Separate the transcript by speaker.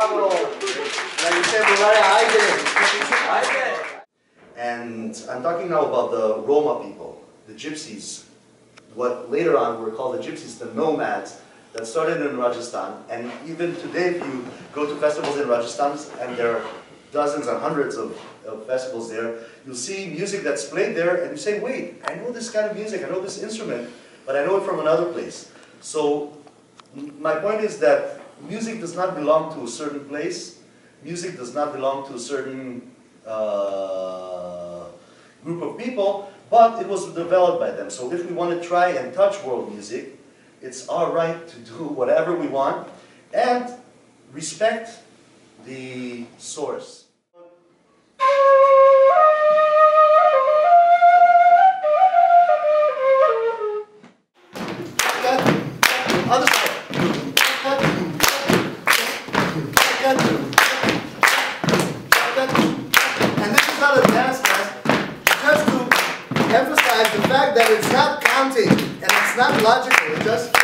Speaker 1: Bravo. And I'm talking now about the Roma people, the gypsies, what later on were called the gypsies, the nomads, that started in Rajasthan. And even today, if you go to festivals in Rajasthan, and there are dozens and hundreds of, of festivals there, you'll see music that's played there, and you say, wait, I know this kind of music, I know this instrument, but I know it from another place. So my point is that music does not belong to a certain place. Music does not belong to a certain uh, group of people, but it was developed by them. So if we want to try and touch world music, it's our right to do whatever we want and respect the source. Other side. It's not counting and it's not logical, it's just